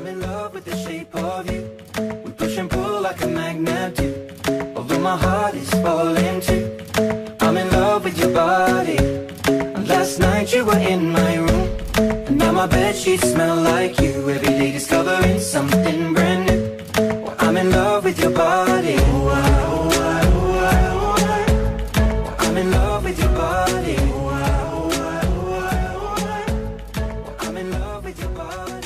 I'm in love with the shape of you. We push and pull like a magnet do. Although my heart is falling too. I'm in love with your body. And last night you were in my room. And now my bedsheets smell like you. Every day discovering something brand new. Well, I'm in love with your body. Oh, I, oh, I, oh, I, oh, I. I'm in love with your body. Oh, I, oh, I, oh, I, oh, I. I'm in love with your body.